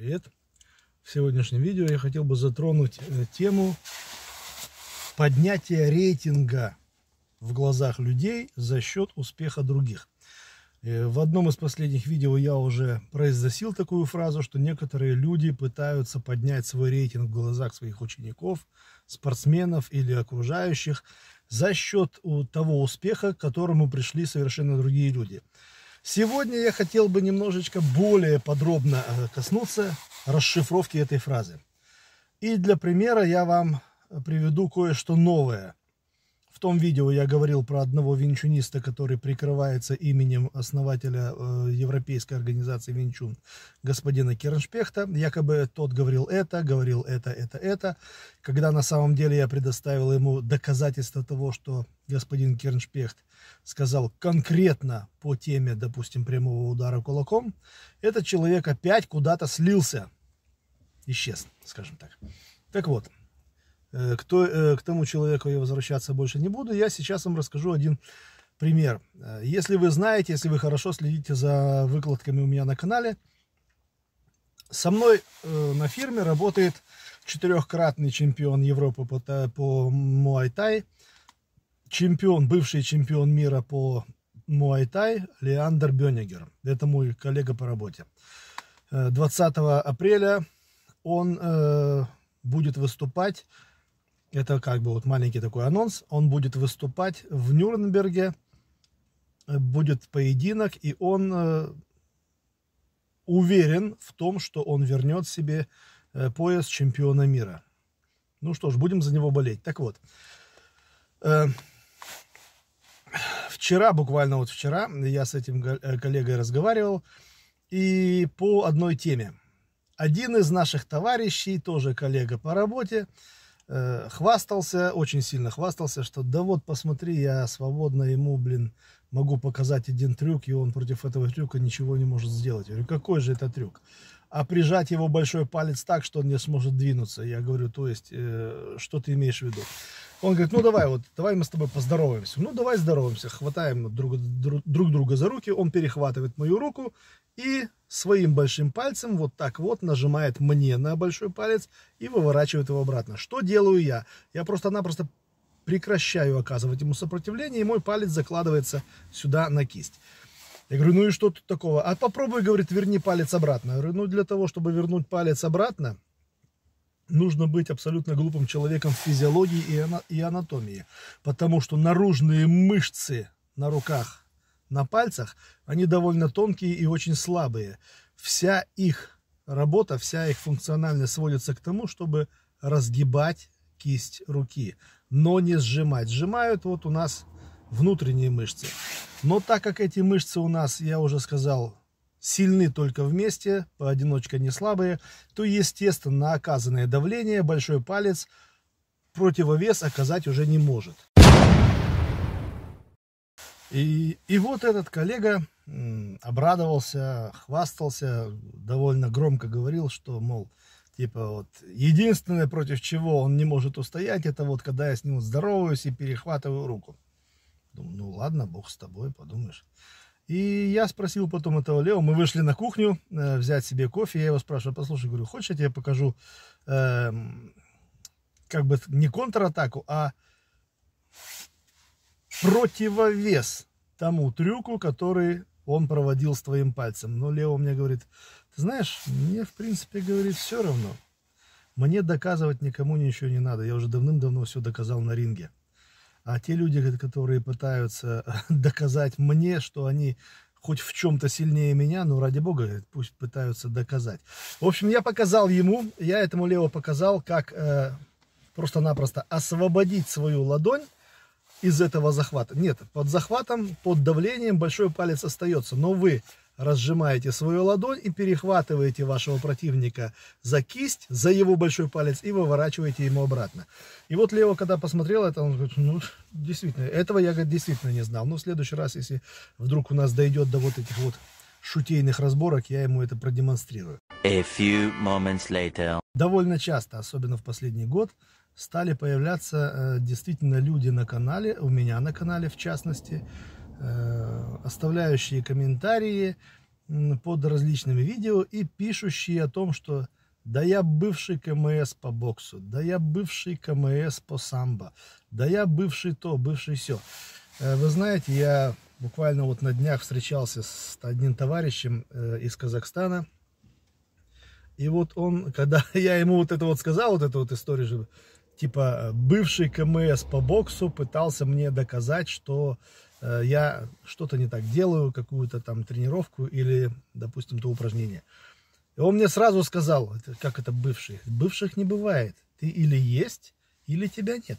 Привет! В сегодняшнем видео я хотел бы затронуть э, тему поднятия рейтинга в глазах людей за счет успеха других. Э, в одном из последних видео я уже произносил такую фразу, что некоторые люди пытаются поднять свой рейтинг в глазах своих учеников, спортсменов или окружающих за счет того успеха, к которому пришли совершенно другие люди. Сегодня я хотел бы немножечко более подробно э, коснуться расшифровки этой фразы. И для примера я вам приведу кое-что новое. В том видео я говорил про одного винчуниста, который прикрывается именем основателя э, Европейской организации Винчун, господина Керншпехта. Якобы тот говорил это, говорил это, это, это. Когда на самом деле я предоставил ему доказательства того, что господин Керншпехт сказал конкретно по теме, допустим, прямого удара кулаком, этот человек опять куда-то слился, исчез, скажем так. Так вот, к, той, э, к тому человеку я возвращаться больше не буду. Я сейчас вам расскажу один пример. Э, если вы знаете, если вы хорошо следите за выкладками у меня на канале, со мной на фирме работает четырехкратный чемпион Европы по, по Муай-Тай, чемпион, бывший чемпион мира по Муай-Тай Леандр Бёнигер. Это мой коллега по работе. 20 апреля он э, будет выступать, это как бы вот маленький такой анонс, он будет выступать в Нюрнберге, э, будет поединок, и он э, уверен в том, что он вернет себе э, пояс чемпиона мира. Ну что ж, будем за него болеть. Так вот, вчера, буквально вот вчера, я с этим коллегой разговаривал, и по одной теме – один из наших товарищей, тоже коллега по работе, э, хвастался, очень сильно хвастался, что да вот посмотри, я свободно ему, блин, могу показать один трюк, и он против этого трюка ничего не может сделать. Я говорю, какой же это трюк? А прижать его большой палец так, что он не сможет двинуться. Я говорю, то есть, э, что ты имеешь в виду? Он говорит, ну давай, вот, давай мы с тобой поздороваемся. Ну давай здороваемся, хватаем друг, друг, друг друга за руки, он перехватывает мою руку и своим большим пальцем вот так вот нажимает мне на большой палец и выворачивает его обратно. Что делаю я? Я просто-напросто прекращаю оказывать ему сопротивление, и мой палец закладывается сюда на кисть. Я говорю, ну и что тут такого? А попробуй, говорит, верни палец обратно. Я говорю, ну для того, чтобы вернуть палец обратно, нужно быть абсолютно глупым человеком в физиологии и анатомии. Потому что наружные мышцы на руках, на пальцах, они довольно тонкие и очень слабые. Вся их работа, вся их функциональность сводится к тому, чтобы разгибать кисть руки, но не сжимать. Сжимают вот у нас внутренние мышцы. Но так как эти мышцы у нас, я уже сказал, сильны только вместе, поодиночке не слабые, то, естественно, оказанное давление большой палец противовес оказать уже не может. И, и вот этот коллега обрадовался, хвастался, довольно громко говорил, что, мол, типа вот, единственное, против чего он не может устоять, это вот когда я с ним здороваюсь и перехватываю руку. Думаю, ну ладно, бог с тобой, подумаешь. И я спросил потом этого Лео, мы вышли на кухню э, взять себе кофе, я его спрашиваю, послушай, говорю, хочешь я тебе покажу э, как бы не контратаку, а противовес тому трюку, который он проводил с твоим пальцем. Но Лео мне говорит, ты знаешь, мне в принципе, говорит, все равно. Мне доказывать никому ничего не надо, я уже давным-давно все доказал на ринге. А те люди, которые пытаются доказать мне, что они хоть в чем-то сильнее меня, ну, ради бога, пусть пытаются доказать. В общем, я показал ему, я этому Лео показал, как э, просто-напросто освободить свою ладонь из этого захвата. Нет, под захватом, под давлением большой палец остается, но вы разжимаете свою ладонь и перехватываете вашего противника за кисть, за его большой палец и выворачиваете ему обратно. И вот Лео, когда посмотрел это, он говорит, ну, действительно, этого я, говорит, действительно не знал. Но в следующий раз, если вдруг у нас дойдет до вот этих вот шутейных разборок, я ему это продемонстрирую. A few moments later. Довольно часто, особенно в последний год, стали появляться э, действительно люди на канале, у меня на канале в частности, оставляющие комментарии под различными видео и пишущие о том, что да я бывший КМС по боксу, да я бывший КМС по самбо, да я бывший то, бывший все. Э, вы знаете, я буквально вот на днях встречался с одним товарищем э, из Казахстана, и вот он, когда я ему вот это вот сказал, вот эту вот историю, типа бывший КМС по боксу пытался мне доказать, что э, я что-то не так делаю, какую-то там тренировку или, допустим, то упражнение. И он мне сразу сказал, как это бывший, бывших не бывает, ты или есть, или тебя нет.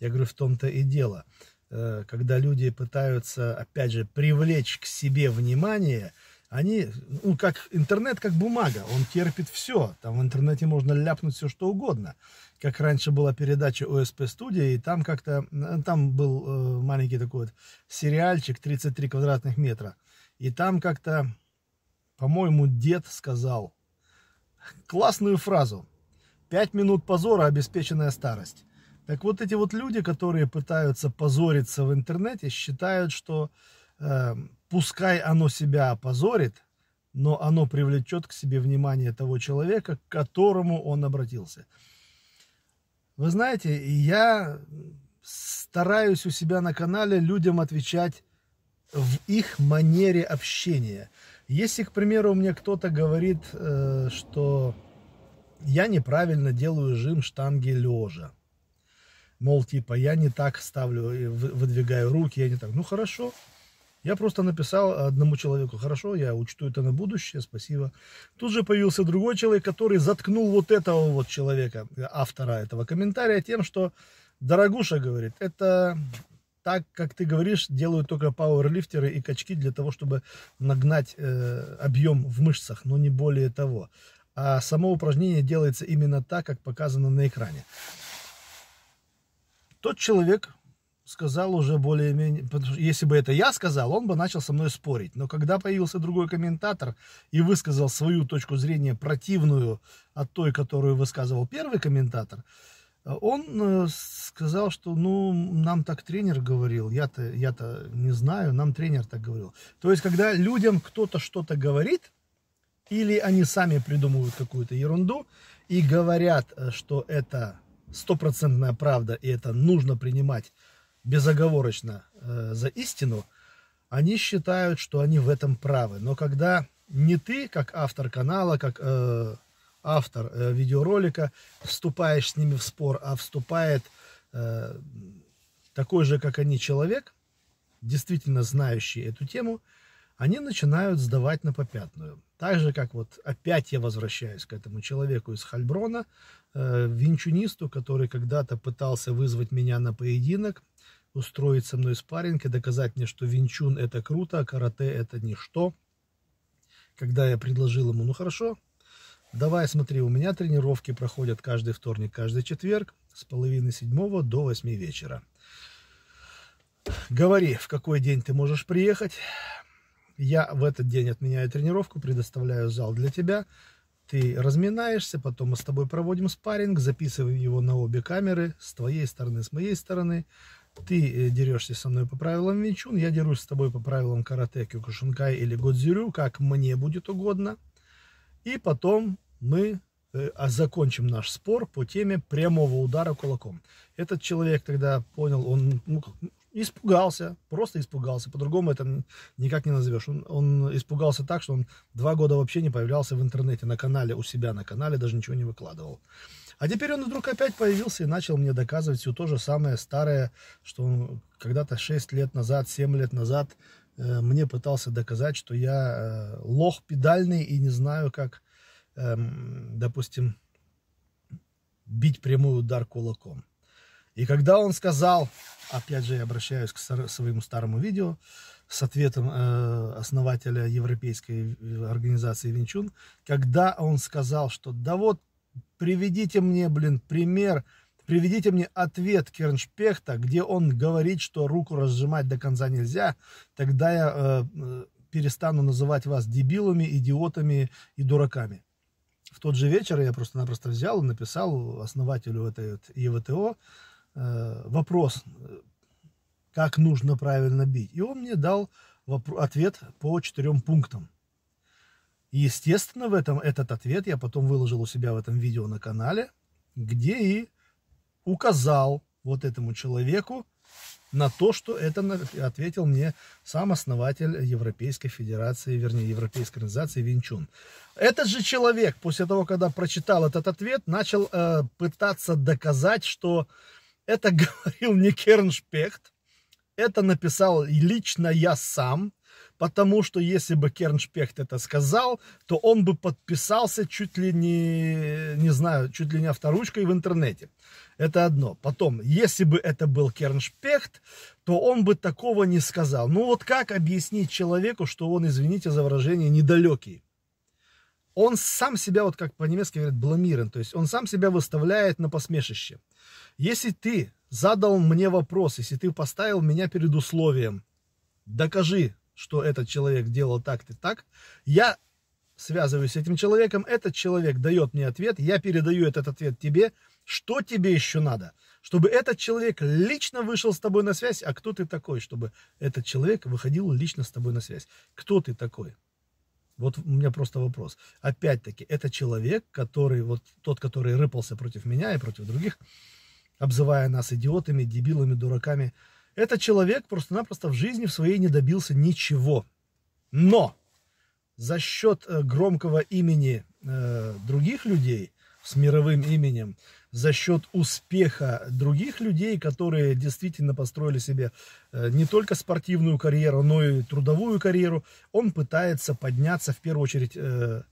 Я говорю, в том-то и дело. Э, когда люди пытаются, опять же, привлечь к себе внимание – они, ну, как интернет, как бумага, он терпит все. Там в интернете можно ляпнуть все, что угодно. Как раньше была передача ОСП студия, и там как-то, там был э, маленький такой вот сериальчик 33 квадратных метра. И там как-то, по-моему, дед сказал классную фразу. Пять минут позора, обеспеченная старость. Так вот эти вот люди, которые пытаются позориться в интернете, считают, что э, пускай оно себя опозорит, но оно привлечет к себе внимание того человека, к которому он обратился. Вы знаете, я стараюсь у себя на канале людям отвечать в их манере общения. Если, к примеру, мне кто-то говорит, э, что я неправильно делаю жим штанги лежа, мол, типа, я не так ставлю, выдвигаю руки, я не так. Ну, хорошо, я просто написал одному человеку, хорошо, я учту это на будущее, спасибо. Тут же появился другой человек, который заткнул вот этого вот человека, автора этого комментария, тем, что, дорогуша, говорит, это так, как ты говоришь, делают только пауэрлифтеры и качки для того, чтобы нагнать э, объем в мышцах, но не более того. А само упражнение делается именно так, как показано на экране. Тот человек сказал уже более-менее, если бы это я сказал, он бы начал со мной спорить. Но когда появился другой комментатор и высказал свою точку зрения противную от той, которую высказывал первый комментатор, он э, сказал, что ну нам так тренер говорил, я-то я-то не знаю, нам тренер так говорил. То есть, когда людям кто-то что-то говорит, или они сами придумывают какую-то ерунду и говорят, э, что это стопроцентная правда и это нужно принимать безоговорочно э, за истину, они считают, что они в этом правы. Но когда не ты, как автор канала, как э, автор э, видеоролика, вступаешь с ними в спор, а вступает э, такой же, как они, человек, действительно знающий эту тему, они начинают сдавать на попятную. Так же, как вот опять я возвращаюсь к этому человеку из Хальброна, э, винчунисту, который когда-то пытался вызвать меня на поединок, устроить со мной спарринг и доказать мне, что винчун это круто, а карате это ничто. Когда я предложил ему, ну хорошо, давай смотри, у меня тренировки проходят каждый вторник, каждый четверг с половины седьмого до восьми вечера. Говори, в какой день ты можешь приехать. Я в этот день отменяю тренировку, предоставляю зал для тебя. Ты разминаешься, потом мы с тобой проводим спарринг, записываем его на обе камеры, с твоей стороны, с моей стороны. Ты э, дерешься со мной по правилам Винчун, я дерусь с тобой по правилам карате, кюкушинкай или годзюрю, как мне будет угодно. И потом мы э, а закончим наш спор по теме прямого удара кулаком. Этот человек тогда понял, он ну, испугался, просто испугался, по-другому это никак не назовешь. Он, он испугался так, что он два года вообще не появлялся в интернете, на канале, у себя на канале, даже ничего не выкладывал. А теперь он вдруг опять появился и начал мне доказывать все то же самое старое, что когда-то 6 лет назад, 7 лет назад э, мне пытался доказать, что я э, лох педальный и не знаю, как, э, допустим, бить прямой удар кулаком. И когда он сказал, опять же я обращаюсь к своему старому видео, с ответом э, основателя европейской организации Винчун, когда он сказал, что да вот приведите мне, блин, пример, приведите мне ответ Керншпехта, где он говорит, что руку разжимать до конца нельзя, тогда я э, э перестану называть вас дебилами, идиотами и дураками. В тот же вечер я просто-напросто взял и написал основателю этой вот ЕВТО вопрос, как нужно правильно бить. И он мне дал ответ по четырем пунктам. Естественно, в этом, этот ответ я потом выложил у себя в этом видео на канале, где и указал вот этому человеку на то, что это ответил мне сам основатель Европейской Федерации, вернее, Европейской организации Винчун. Этот же человек, после того, когда прочитал этот ответ, начал э, пытаться доказать, что это говорил не Керншпехт, это написал лично я сам, потому что если бы Керншпехт это сказал, то он бы подписался чуть ли не, не знаю, чуть ли не авторучкой в интернете. Это одно. Потом, если бы это был Керншпехт, то он бы такого не сказал. Ну вот как объяснить человеку, что он, извините за выражение, недалекий? Он сам себя, вот как по-немецки говорят, бламирен, то есть он сам себя выставляет на посмешище. Если ты задал мне вопрос, если ты поставил меня перед условием, докажи, что этот человек делал так-то так, я связываюсь с этим человеком, этот человек дает мне ответ, я передаю этот ответ тебе, что тебе еще надо? Чтобы этот человек лично вышел с тобой на связь, а кто ты такой, чтобы этот человек выходил лично с тобой на связь? Кто ты такой? Вот у меня просто вопрос. Опять-таки, это человек, который, вот тот, который рыпался против меня и против других, обзывая нас идиотами, дебилами, дураками. Этот человек просто-напросто в жизни в своей не добился ничего. Но за счет э, громкого имени э, других людей с мировым именем, за счет успеха других людей, которые действительно построили себе э, не только спортивную карьеру, но и трудовую карьеру, он пытается подняться в первую очередь э,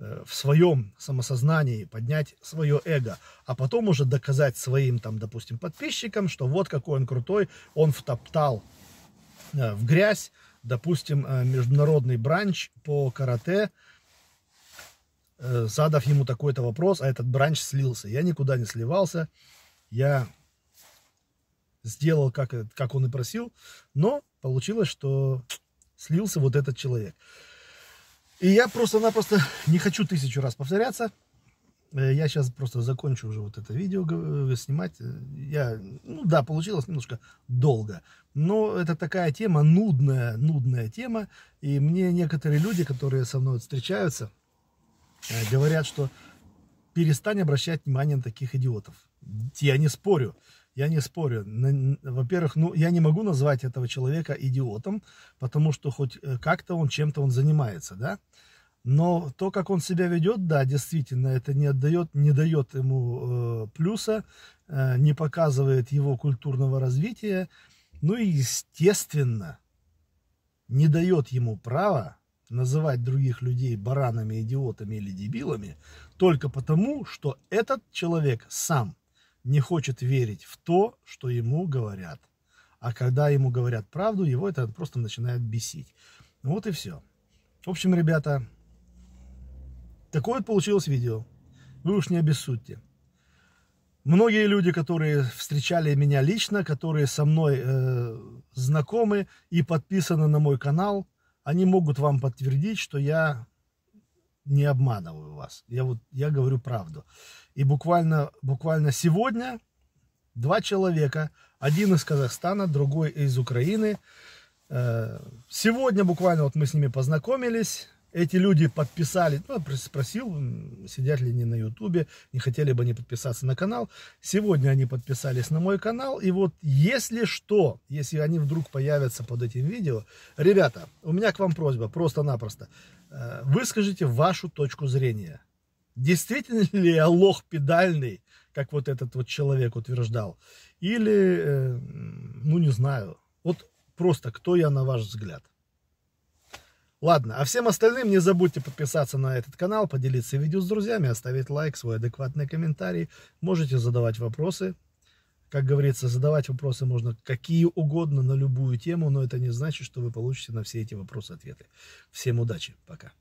Э, в своем самосознании поднять свое эго, а потом уже доказать своим, там, допустим, подписчикам, что вот какой он крутой, он втоптал в грязь, допустим, международный бранч по карате, задав ему такой-то вопрос, а этот бранч слился. Я никуда не сливался, я сделал, как, как он и просил, но получилось, что слился вот этот человек. И я просто-напросто не хочу тысячу раз повторяться. Э, я сейчас просто закончу уже вот это видео э, снимать. Я, ну да, получилось немножко долго. Но это такая тема, нудная, нудная тема. И мне некоторые люди, которые со мной встречаются, э, говорят, что перестань обращать внимание на таких идиотов. Я не спорю. Я не спорю. Во-первых, ну, я не могу назвать этого человека идиотом, потому что хоть э, как-то он чем-то он занимается, да. Но то, как он себя ведет, да, действительно, это не отдает, не дает ему э, плюса, э, не показывает его культурного развития, ну и, естественно, не дает ему права называть других людей баранами, идиотами или дебилами только потому, что этот человек сам не хочет верить в то, что ему говорят. А когда ему говорят правду, его это просто начинает бесить. Вот и все. В общем, ребята, такое вот получилось видео. Вы уж не обессудьте. Многие люди, которые встречали меня лично, которые со мной э, знакомы и подписаны на мой канал, они могут вам подтвердить, что я не обманываю вас. Я вот я говорю правду. И буквально, буквально сегодня два человека, один из Казахстана, другой из Украины. Э, сегодня буквально вот мы с ними познакомились. Эти люди подписали, ну, спросил, сидят ли они на ютубе, не хотели бы они подписаться на канал. Сегодня они подписались на мой канал. И вот если что, если они вдруг появятся под этим видео, ребята, у меня к вам просьба, просто-напросто. Э, выскажите вашу точку зрения. Действительно ли я лох педальный, как вот этот вот человек утверждал? Или, э, ну не знаю, вот просто кто я на ваш взгляд? Ладно, а всем остальным не забудьте подписаться на этот канал, поделиться видео с друзьями, оставить лайк, свой адекватный комментарий. Можете задавать вопросы. Как говорится, задавать вопросы можно какие угодно на любую тему, но это не значит, что вы получите на все эти вопросы ответы. Всем удачи, пока.